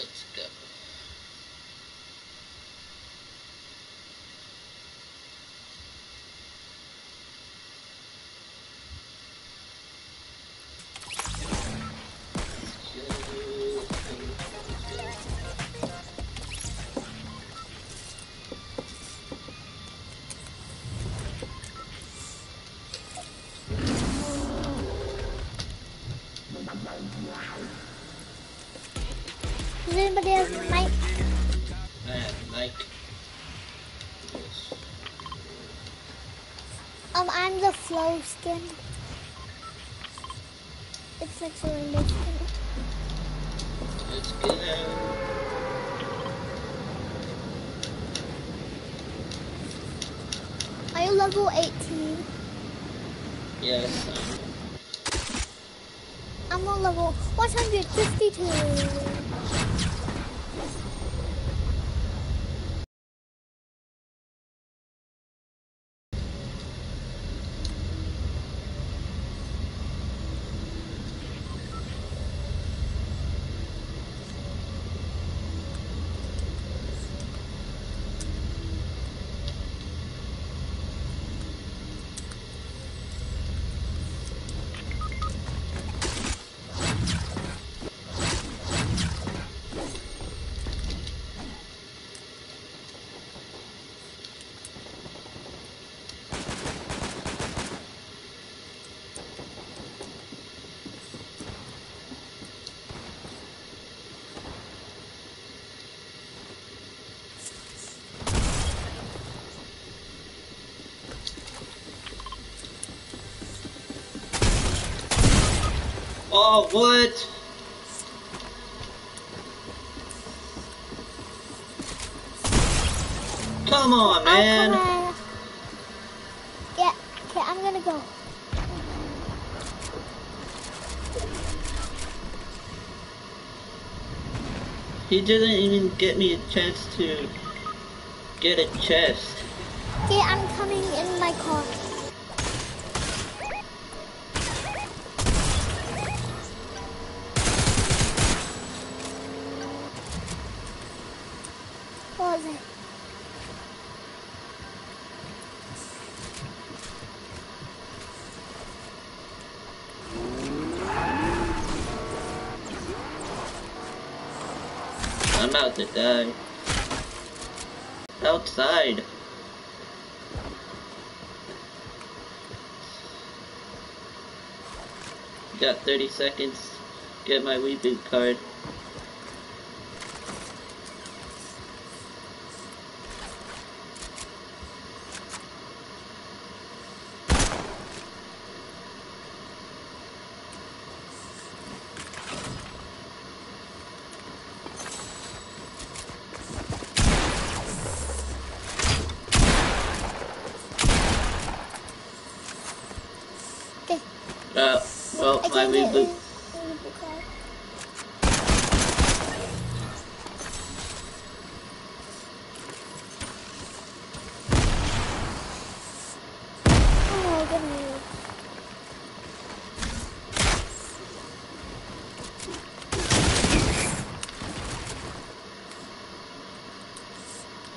Let's go. has a mic? Um, I'm the flow skin. It's like a good. Let's. Are you level 18? Yes. I'm on level 152. Oh, what? Come on, man. Oh, Yeah, okay, I'm gonna go. He didn't even get me a chance to get a chest. Okay, I'm coming in my car. What was it? I'm about to die. Outside. Got 30 seconds. Get my reboot card. Okay. Uh, card. Oh, goodness.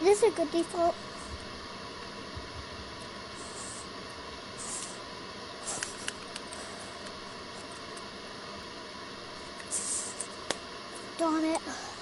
This is a good default. Darn it.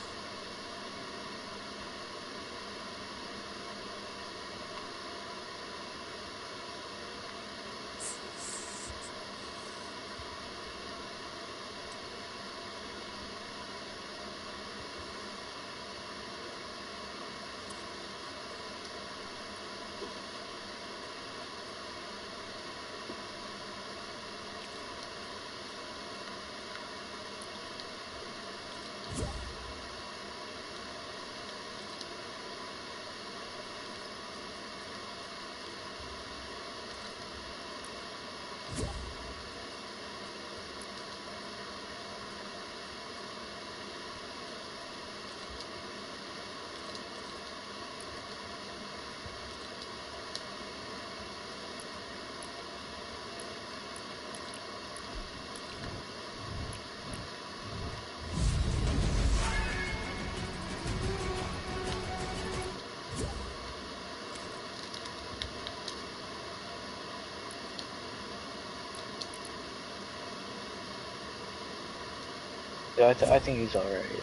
Yeah, I, th I think he's alright.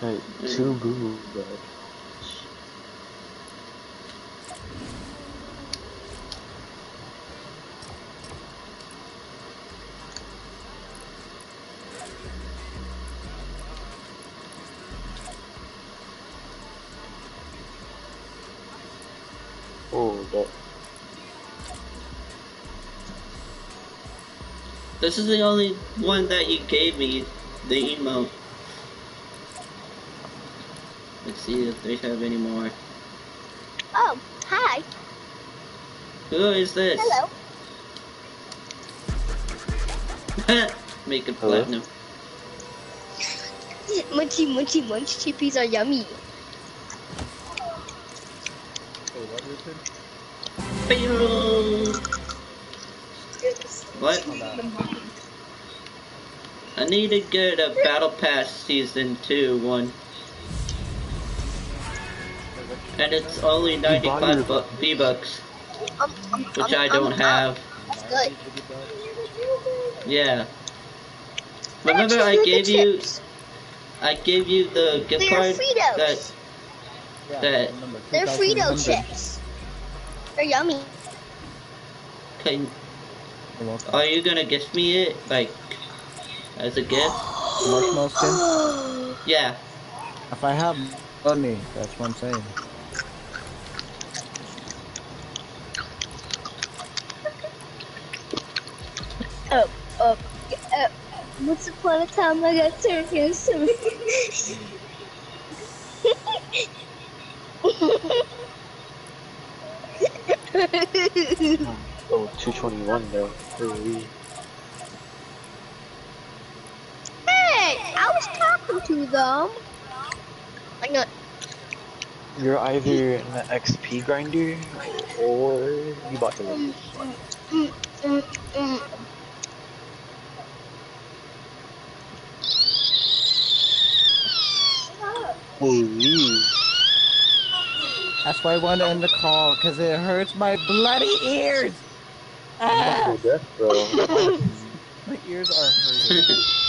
Hey, two boo, but This is the only one that you gave me, the emote. Let's see if they have any more. Oh, hi. Who is this? Hello. Make it Hello? platinum. Munchy, munchy, munch chippies are yummy. Wait, what, Richard? Pew! What? I need to get a Battle Pass Season 2 one. And it's only bought your- 95 bu- V-Bucks, which I don't um, have. That's good. Yeah. Remember I gave you. I gave you the gift They're card Fritos. that Yeah, That- They're Frito chips. They're yummy. can You're are you gonna gift me it like as a gift? Marshmallow skin? Yeah. If I have money, that's what I'm saying. Oh, oh, uh, once upon a time I got turned into oh, 221 though. Holy. Hey, I was talking to them. I got You're either an XP grinder or you bought the levels. mm, mm, mm. Holy. That's why I want to end the call, because it hurts my bloody ears! Ah! death, bro. My ears are hurting.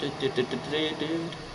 Do, do, do,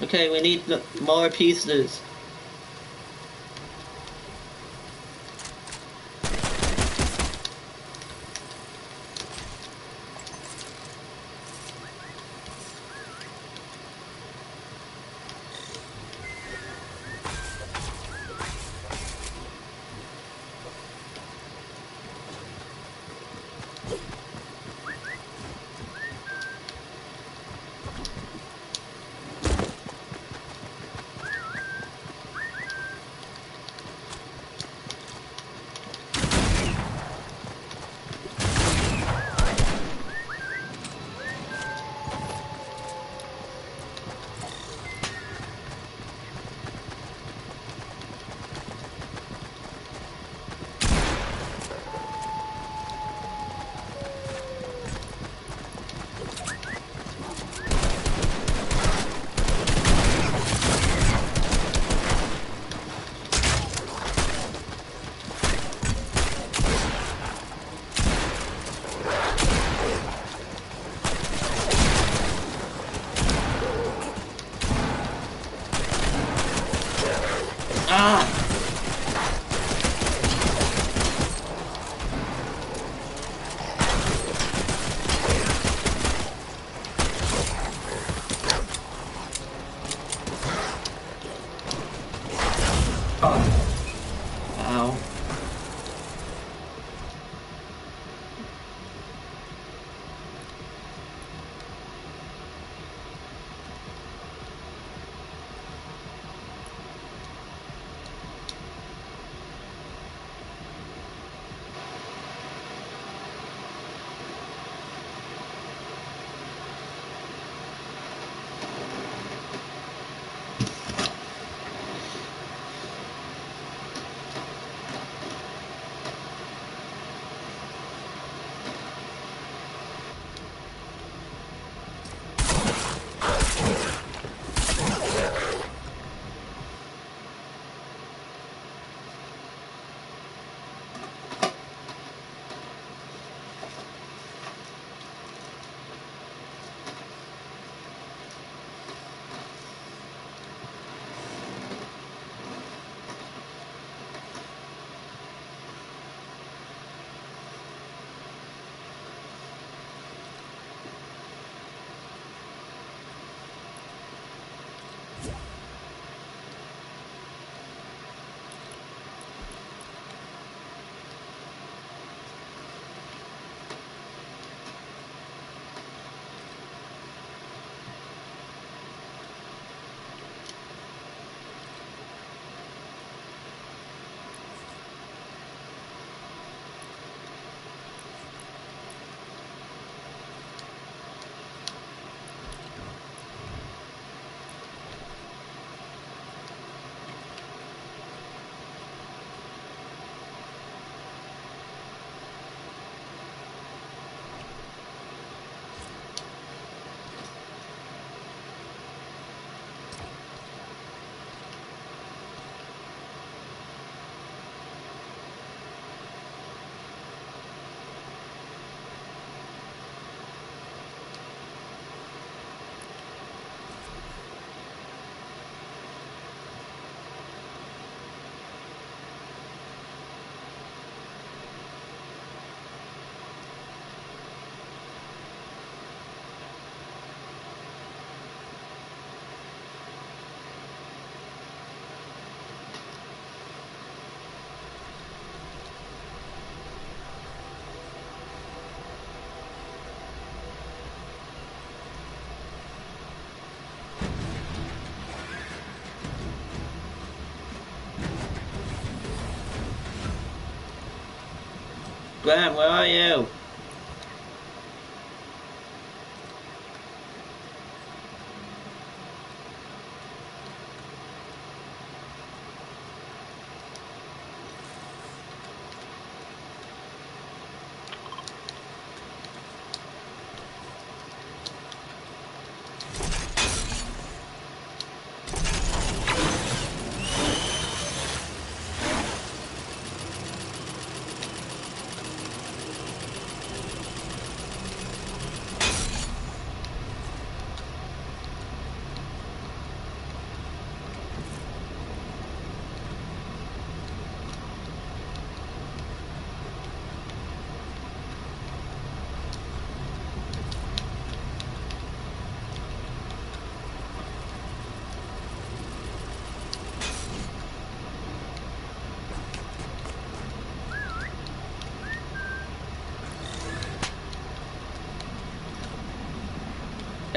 Okay, we need more pieces. Where are you?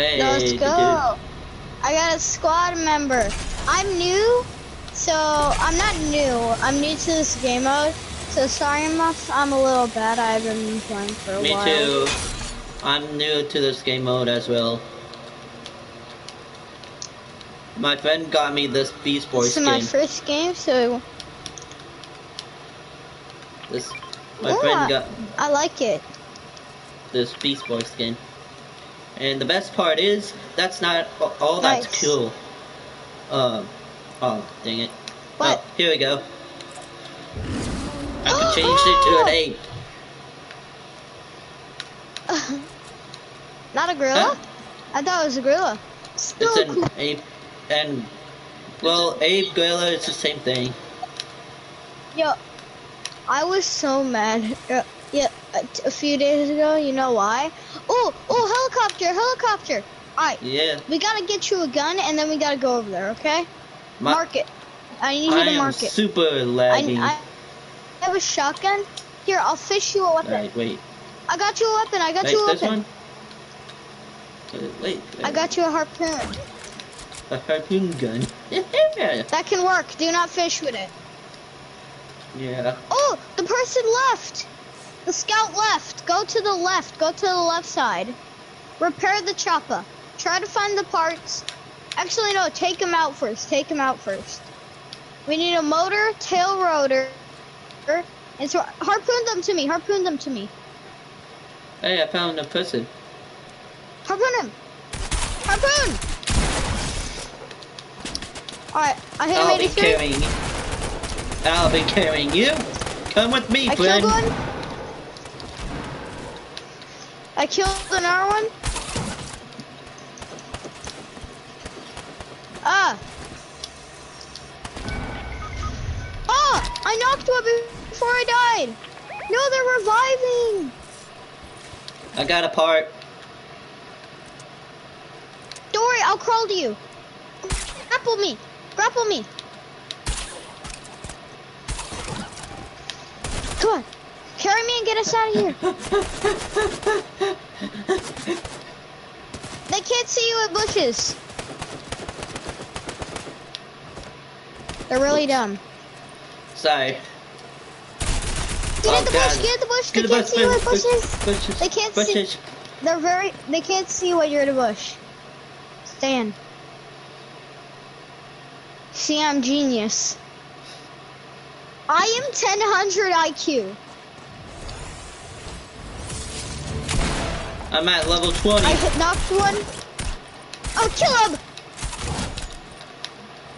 Hey, Let's go. I got a squad member. I'm new, so I'm not new. I'm new to this game mode. So sorry, if I'm a little bad. I've been playing for a Me while. Me too. I'm new to this game mode as well. My friend got me this Beast Boy This is my first game, so This my friend got I like it. this Beast Boy skin. And the best part is that's not all that's cool. Um oh dang it. What? Oh, here we go. I can change it to an ape. Not a gorilla? Huh? I thought it was a gorilla. Still It's an ape and well ape gorilla, it's the same thing. Yo, I was so mad. Uh, yeah, a, a few days ago. You know why? Oh, oh, helicopter, helicopter. All right, Yeah. we gotta get you a gun, and then we gotta go over there. Okay? My, mark it. I need you I to mark it. super I, laggy. I have a shotgun. Here, I'll fish you a weapon. Alright, wait. I got you a weapon. I got Wait, you a this weapon. one? Uh, wait, wait. I got you a harpoon. a harpoon gun. That can work. Do not fish with it. yeah. Oh, the person left. The scout left. Go to the left. Go to the left side. Repair the chopper. Try to find the parts. Actually, no. Take him out first. Take him out first. We need a motor, tail rotor, and so harpoon them to me. Harpoon them to me. Hey, I found a person. Harpoon him. Harpoon. All right. I hit him I'll be carrying you. I'll be carrying you. Come with me, I friend. I killed another one. Ah. Ah! I knocked one before I died. No, they're reviving. I got a part. Don't worry, I'll crawl to you. Grapple me. Grapple me. Come on. Carry me and get us out of here. They can't see you in bushes. They're really dumb. Sorry. Get Oh, in the oh, God. bush, get in the bush. Get They the can't bus, see you in bus, bus, bushes. bushes, They can't see- bushes. They're very, they can't see when you're in a bush. Stand. See, I'm genius. I am 1000 IQ. I'm at level 20. I hit knocked one. Oh, kill him!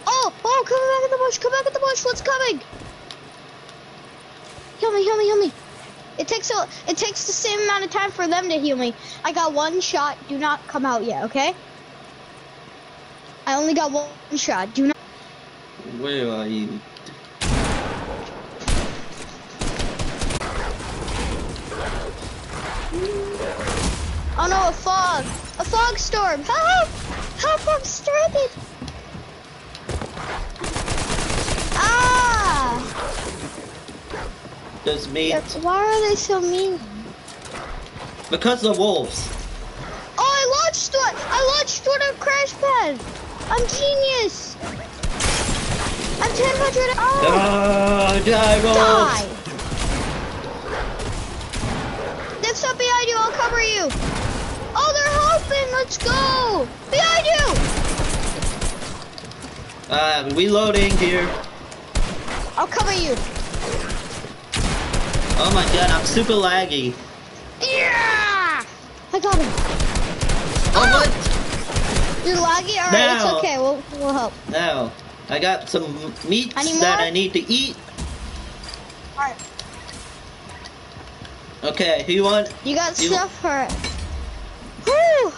Oh, oh, come back in the bush, come back in the bush, what's coming? Heal me, heal me, heal me. It takes a, it takes the same amount of time for them to heal me. I got one shot, do not come out yet, okay? I only got one shot, do not. Where are you? Oh no, a fog! A fog storm! Help! Help, I'm stranded! Ah! There's me. Why are they so mean? Because the wolves. Oh, I launched one! I launched one on crash pad! I'm genius! I'm 1000 oh, Ah, die, wolves. die! out behind you. I'll cover you. Oh, helping. Let's go. Behind you. Uh, reloading here. I'll cover you. Oh my god, I'm super laggy. Yeah. I got him. Oh, what? You're laggy? Alright, No. it's okay. We'll, we'll help. Now, I got some meats Any that more? I need to eat. Alright. Okay, who you want? You got You- stuff for it. Woo!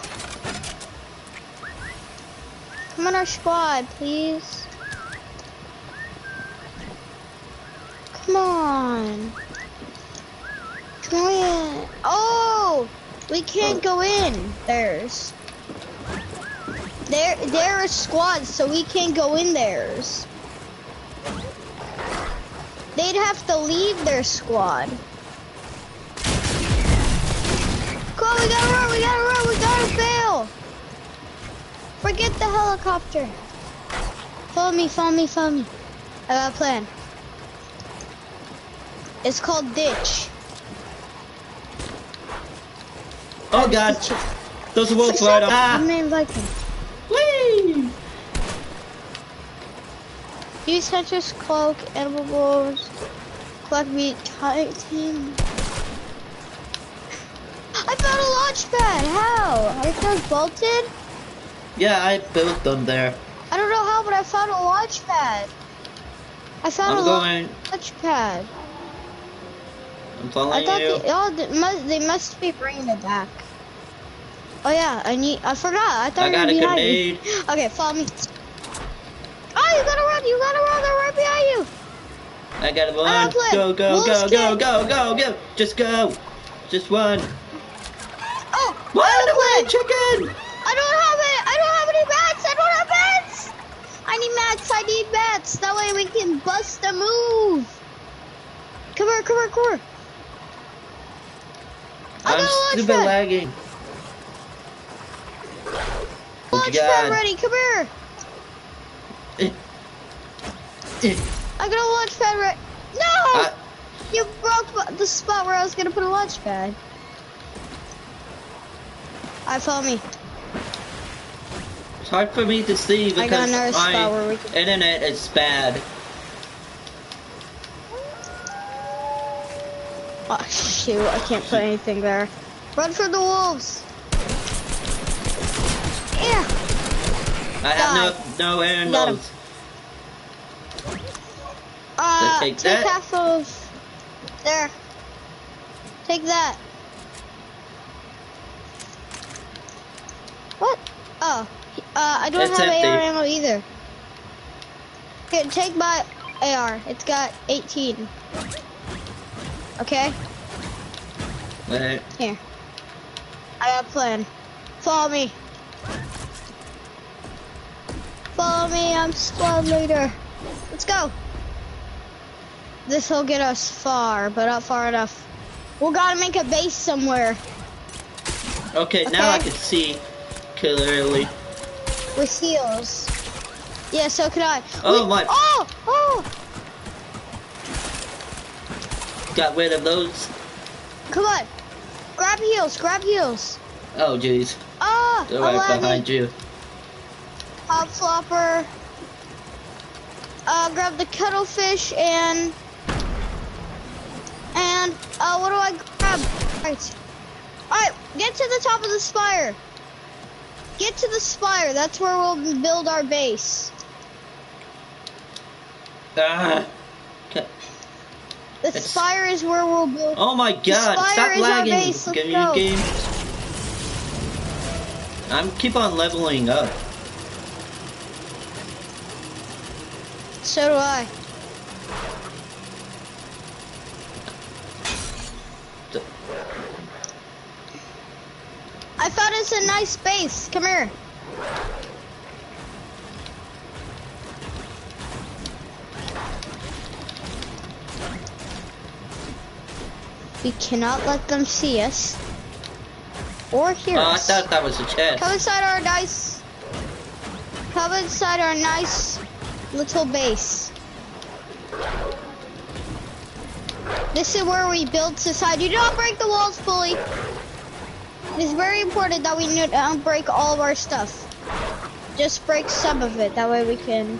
Come on our squad, please. Come on. Come in. Oh! We can't go in. There's. There, there are squads, so we can't go in theirs. They'd have to leave their squad. Come on, we gotta run, we gotta run, we gotta bail. Forget the helicopter. Follow me, follow me, follow me. I got a plan. It's called ditch. Oh god, those wolves right up. Ah, I'm in Viking. whee! Use Hunter's cloak, animal wolves, collect meat, titan. I found a launch pad. How? Are those bolted? Yeah, I built them there. I don't know how, but I found a launch pad. I found I'm a going. launch pad. I'm I thought you. they, oh, they must, they must be bringing it back. Oh yeah, I need. I forgot. I thought I you got a grenade. me. Okay, follow me. Oh, you gotta run! You gotta run! They're right behind you. I gotta run. got a. Go, go, go, go, go, go, go. Just go. Just run. Have a chicken! I don't have it. I don't have any bats. I don't have bats. I need mats. I need bats. That way we can bust a move. Come here, come here, come here. I I'm got a launch super lagging. You pad ready. Come here. Eh. Eh. I got a launch pad ready. No! I- You broke the spot where I was gonna put a launch pad. I follow me. It's hard for me to see because my internet is bad. Oh shoot! I can't put anything there. Run for the wolves. Yeah. I have no no air Got him. Uh, take take, that. half of there. Take that. What? Oh, uh, I don't It's have empty. AR ammo either. Here, take my AR. It's got 18. Okay, Wait. here. I got a plan. Follow me. Follow me. I'm squad leader. Let's go. This will get us far, but not far enough. We gotta make a base somewhere Okay, now I can see with heals. Yeah, so can I. Oh, We- my- Oh! Oh! Got rid of those. Come on! Grab heals! Grab heals! Oh jeez, Ah! they're right lagging. behind you. Hop flopper. Uh, grab the cuttlefish and and uh, what do I grab? Alright, alright, get to the top of the spire. Get to the spire. That's where we'll build our base. Ah. The It's- spire is where we'll build. Oh my god, stop lagging. base, Give me a game. I'm keep on leveling up. So do I. I found us a nice base. Come here. We cannot let them see us or hear Oh, I thought that was a chest. Come inside our nice. Come inside our nice little base. This is where we build society. You Do not break the walls, bully. It's very important that we don't um, break all of our stuff. Just break some of it. That way we can.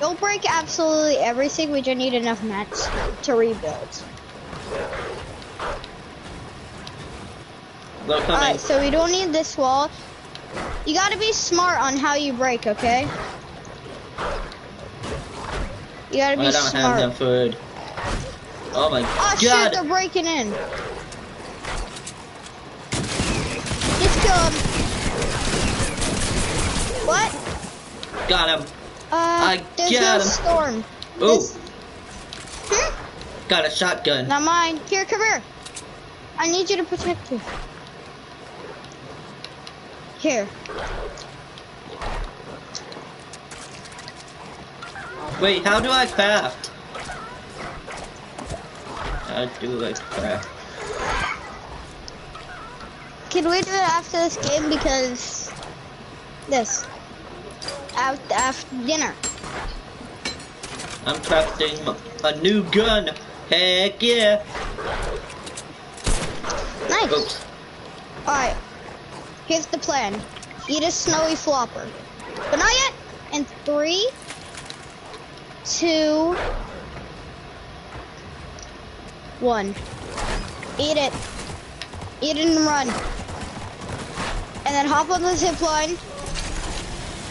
Don't break absolutely everything. We just need enough mats to rebuild. Alright, so we don't need this wall. You gotta be smart on how you break, okay? You gotta be smart. I don't smart. have no food. Oh my god. Oh shit, they're breaking in. Just kill him. What? Got him. Uh, I there's got no him. storm. Ooh. This- Hmm? Got a shotgun. Not mine. Here, come here. I need you to protect me. Here. Wait, how do I craft? How do I craft? Can we do it after this game because this after, after dinner? I'm crafting a new gun. Heck yeah! Nice. Oops. All right. Here's the plan. Eat a snowy flopper, but not yet. In three, two, one. Eat it. Eat it and run. And then hop on the zip line.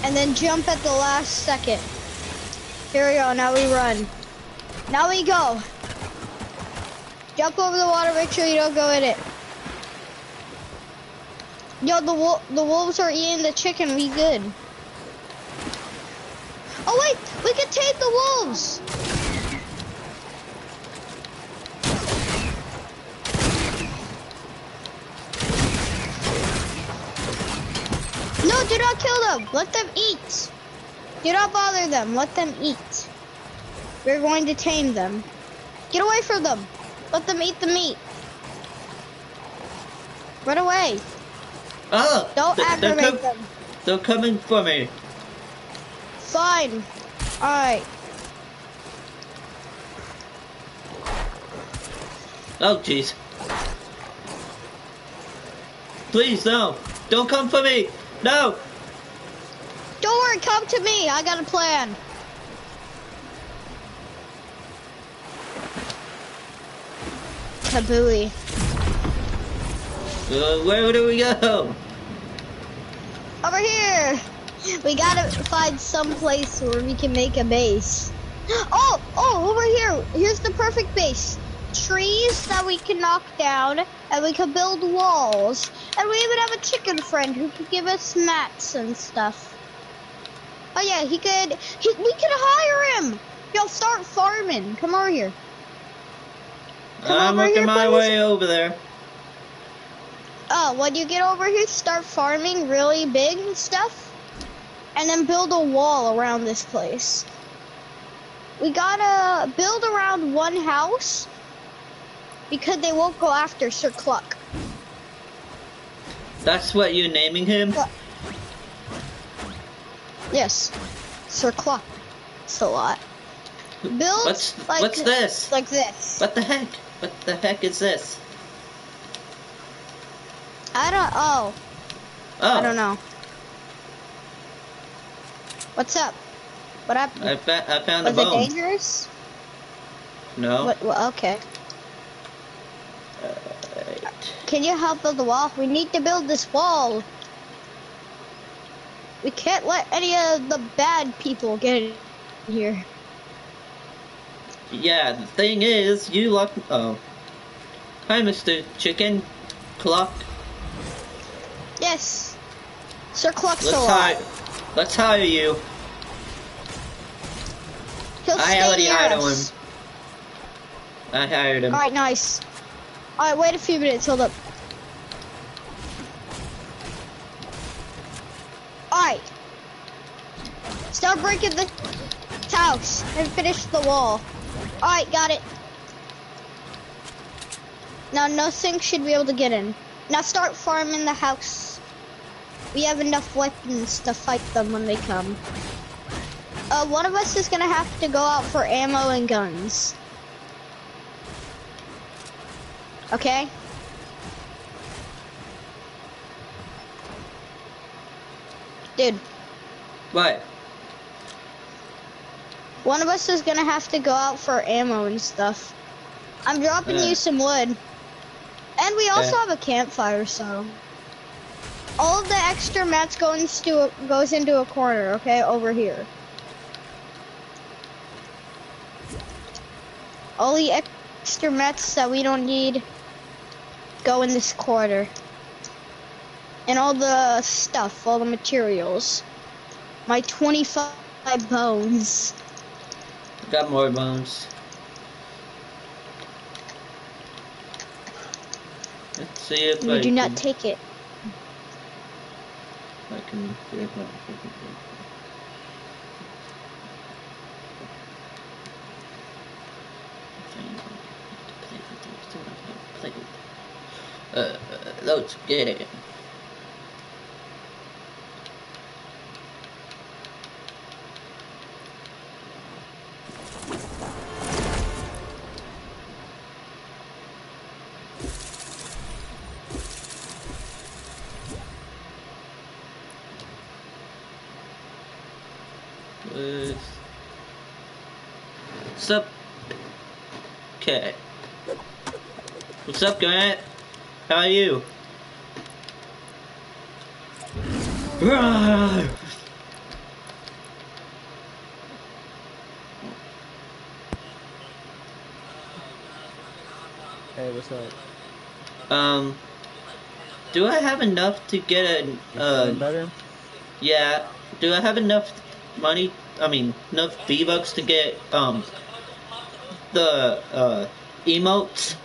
And then jump at the last second. Here we go. Now we run. Now we go. Jump over the water. Make sure you don't go in it. Yo, the wol- the wolves are eating the chicken. We good. Oh wait, we can take the wolves. No, do not kill them. Let them eat. Do not bother them. Let them eat. We're going to tame them. Get away from them. Let them eat the meat. Run away. Oh! Don't th- aggravate them. they're coming for me. Fine. Alright. Oh jeez. Please no! Don't come for me! No! Don't worry, come to me. I got a plan. Kabooey. Uh, where do we go? Over here. We gotta find some place where we can make a base. Oh, oh, over here. Here's the perfect base. Trees that we can knock down, and we can build walls. And we even have a chicken friend who could give us mats and stuff. Oh yeah, he could. He, we could hire him. Yo, start farming. Come over here. Come I'm over working here, my way over there. Oh, when you get over here, start farming really big and stuff, and then build a wall around this place. We gotta build around one house because they won't go after Sir Cluck. That's what you're naming him? What? Yes, Sir Cluck. It's a lot. Build What's like what's this? like this. What the heck? What the heck is this? I don't. Oh, Oh, I don't know. What's up? What happened? I, fa- I found a Was it dangerous? No. What, what? Okay. Can you help build the wall? We need to build this wall. We can't let any of the bad people get in here. Yeah, the thing is, you lock. Oh. Hi, Mr. Chicken Clock. Yes. Sir Cluck's Let's alive. hire. Let's hire you. He'll I already hired us. him. I hired him. Alright, nice. Alright, wait a few minutes, hold up. Alright. Start breaking the house and finish the wall. Alright, got it. Now nothing should be able to get in. Now start farming the house. We have enough weapons to fight them when they come. Uh, one of us is gonna have to go out for ammo and guns. Okay? Dude. What? One of us is gonna have to go out for ammo and stuff. I'm dropping uh. you some wood. And we also uh. have a campfire, so. All the extra mats into a, goes into a corner, okay? Over here. All the extra mats that we don't need go in this corner. And all the stuff, all the materials. My 25 bones. Got more bones. Let's see if You I do can, not take it. I can get one. Uh, uh, let's get it. What's up? Okay. What's up, Grant? How are you? Hey, what's up? Um, do I have enough to get a, uh, better? yeah, do I have enough money, I mean, enough V-Bucks to get, um, the, uh, emotes?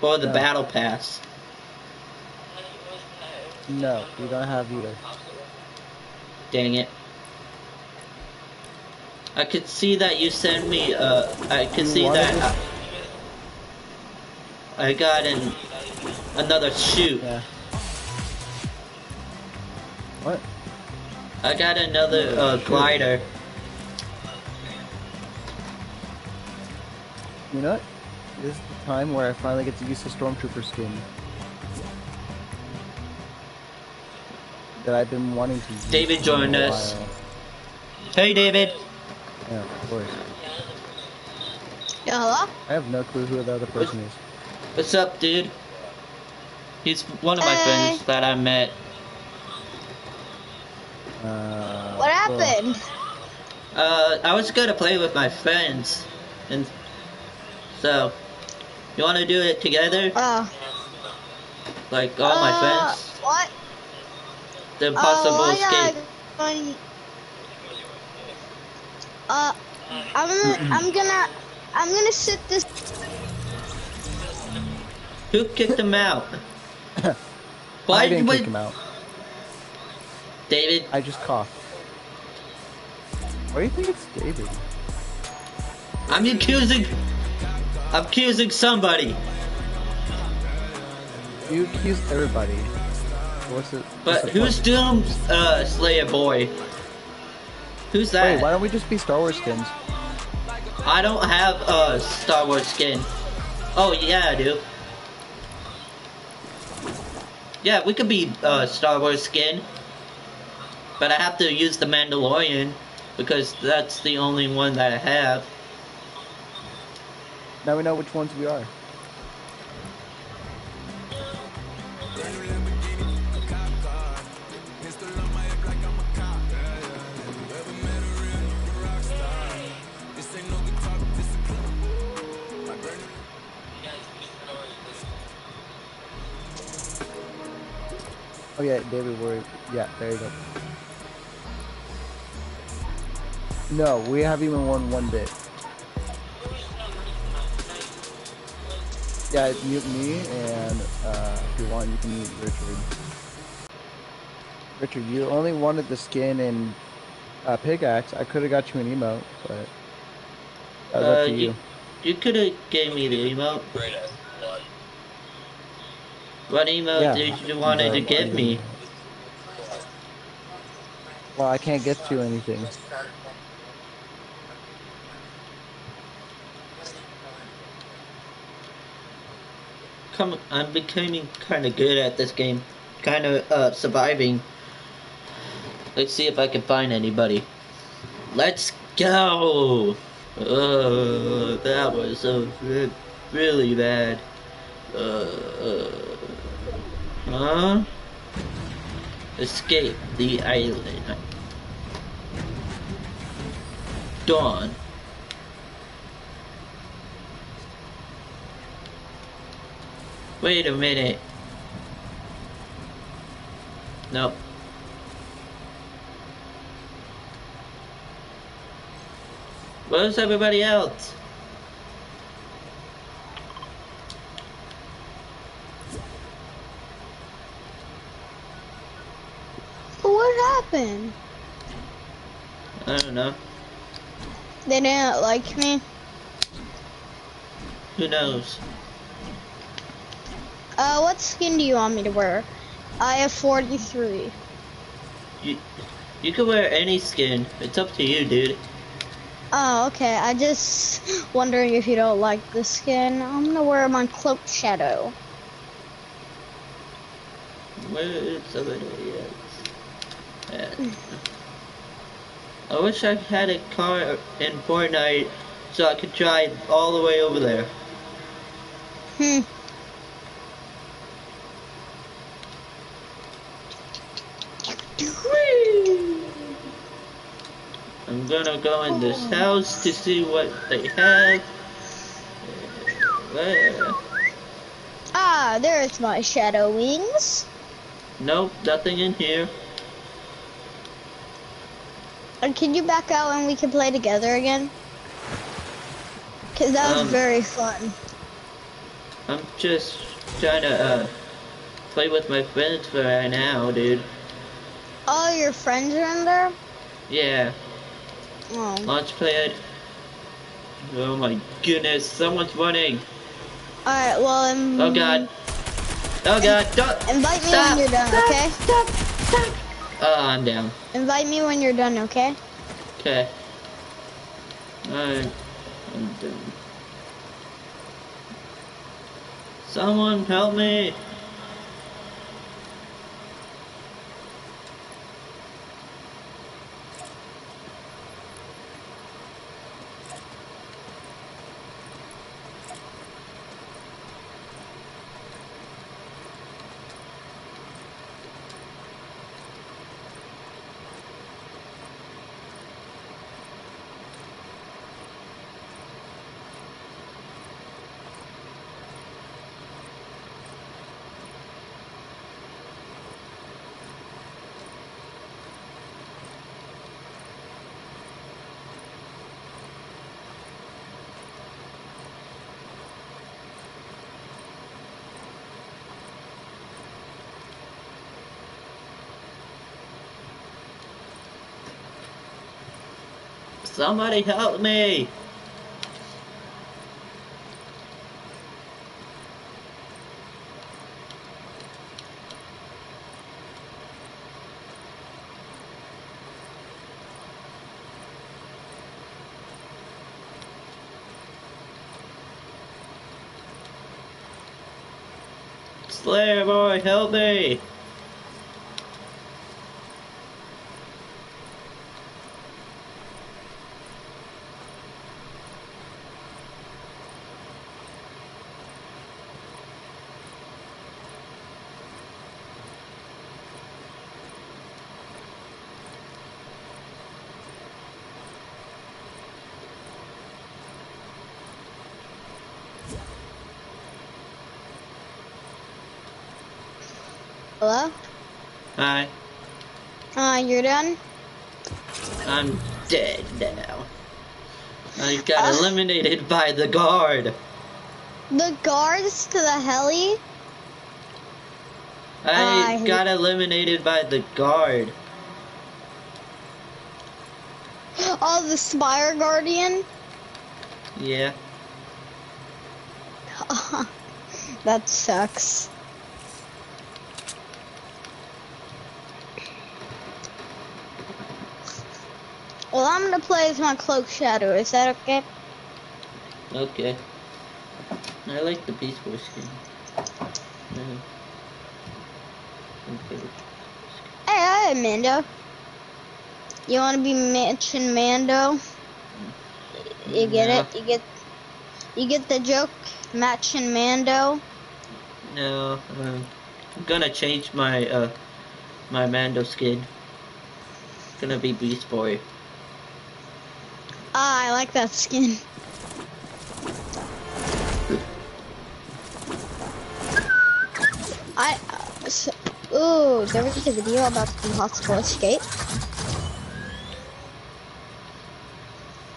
Or the No. battle pass? No, you don't have either. Dang it. I could see that you sent me, uh, I could You see that I, I got an, another shoot. Yeah. What? I got another, uh, glider. You know what? This is the time where I finally get to use the Stormtrooper skin. That I've been wanting to use. David joined us. Hey, David. Yeah, of course. Yeah, hello? I have no clue who the other person is. What's up, dude? He's one of my Hey. friends that I met. Uh, What well, happened? Uh, I was gonna play with my friends, and so you want to do it together, Uh, like all my uh, friends. What? The impossible oh, escape. gotta go and- Uh, I'm gonna, I'm gonna, I'm gonna sit this. Who kicked him out? I Why didn't would kick him out. David? I just coughed. Why do you think it's David? I'm accusing. I'm accusing somebody. You accuse everybody. What's it? what's But who's? Doom uh, Slayer boy? Who's that? Wait, why don't we just be Star Wars skins? I don't have a Star Wars skin. Oh yeah, I do. Yeah, we could be uh, Star Wars skin, but I have to use the Mandalorian because that's the only one that I have. Now we know which ones we are. Oh yeah, David, we're yeah, there you go. No, we haven't even won one bit. Yeah, mute me, and uh, if you want, you can mute Richard. Richard, you only wanted the skin and uh, pickaxe. I could have got you an emote, but that's Uh, up to you- you. You could have gave me the emote. What emote Yeah, did you wanted to give me? Well, I can't get you anything. Come, I'm becoming kind of good at this game. kind of uh, surviving. Let's see if I can find anybody. Let's go! Oh, that was so really bad. Uh, uh, huh? Escape the island. Dawn. Wait a minute. Nope. Where's everybody else? But what happened? I don't know. They didn't like me. Who knows? Uh, what skin do you want me to wear? I have 43. You, you can wear any skin. It's up to you, dude. Oh, okay. I just wondering if you don't like the skin. I'm gonna wear my cloak shadow. Where is somebody else? I wish I had a car in Fortnite so I could drive all the way over there. Hmm. I'm gonna go in this house to see what they have. Ah, there's my shadow wings. nope, nothing in here. And can you back out and we can play together again? Cause that was Um, very fun. I'm just trying to uh, play with my friends for right now, dude. All your friends are in there? Yeah, Oh. launch pad. Oh my goodness, someone's running. Alright, well, um, Oh god. Oh god, don't. Invite me Stop. when you're done, Stop. okay? Stop. Stop. Oh, I'm down. Invite me when you're done, okay? Okay. Alright. I'm done. Someone help me! Somebody help me! Slayer boy, help me! Hello? Hi, Uh, you're done? I'm dead now. I got Uh. eliminated by the guard. The guards to the heli? I I got eliminated by the guard. Oh, the Spire Guardian? Yeah. that sucks. I'm gonna play as my cloak shadow. Is that okay? Okay. I like the Beast Boy skin. Yeah. ahead, Mando. You want to be Mansion Mando? You get No. it? You get you get the joke? Matching Mando. No, um, I'm gonna change my uh my Mando skin. Gonna be Beast Boy. I like that skin. I, uh, so, ooh, there was a video about the impossible escape.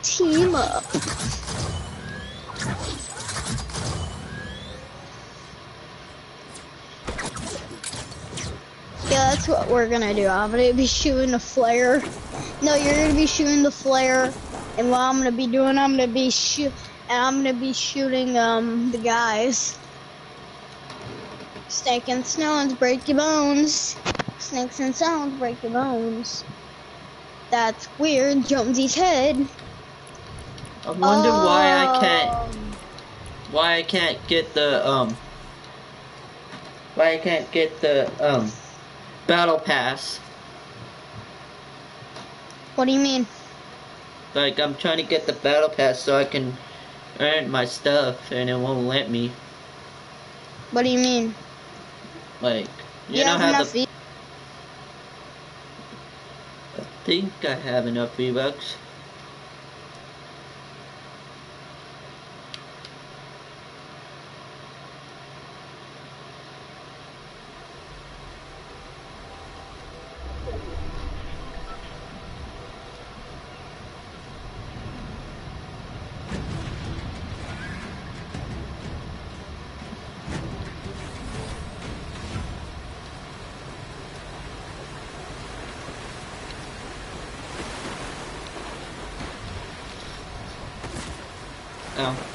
Team up. Yeah, that's what we're gonna do. I'm gonna be shooting a flare. No, you're gonna be shooting the flare, and what I'm gonna be doing, I'm gonna be shoot, and I'm gonna be shooting um the guys. Snake and stones break your bones. Snakes and stones break your bones. That's weird. Jonesy's head. I wonder why I can't Um, why I can't get the um why I can't get the um battle pass. What do you mean? Like I'm trying to get the battle pass so I can earn my stuff and it won't let me. What do you mean? Like you, you know have how enough the I think I have enough V-Bucks. Oh.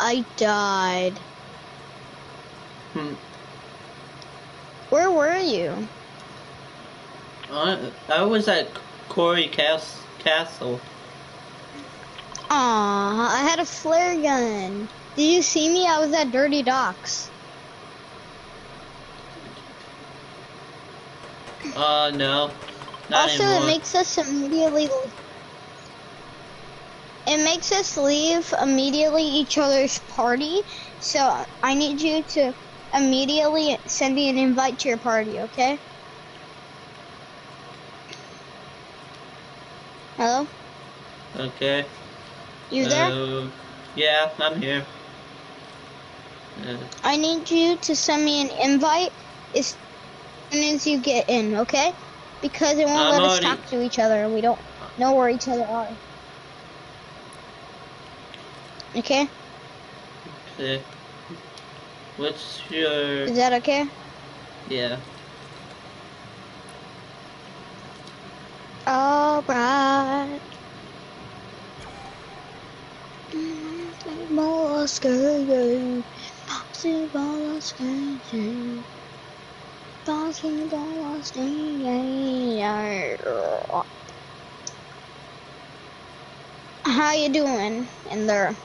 I died. Hmm. Where were you? I, I was at Corey Cas- Castle. Aw, I had a flare gun. Did you see me? I was at Dirty Docks. Uh, no. Not also, anymore. it makes us immediately. It makes us leave immediately each other's party. So I need you to immediately send me an invite to your party, okay? Hello? Okay. You there? Uh, yeah, I'm here. Uh, I need you to send me an invite as soon as you get in, okay? Because it won't I'm let us talk to each other and we don't know where each other are. Okay? okay. What's your... Is that okay? Yeah. Alright. More scary. Basketball scary. Basketball scary. How you doing in there?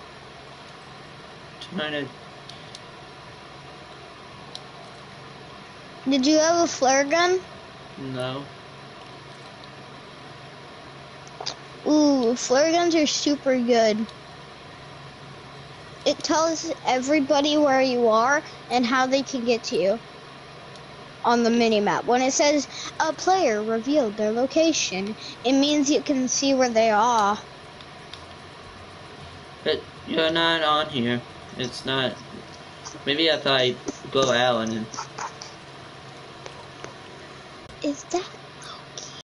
Did you have a flare gun? No. Ooh, flare guns are super good. It tells everybody where you are and how they can get to you on the minimap. When it says a player revealed their location, it means you can see where they are. But you're not on here. It's not... Maybe I if I go out and... Is that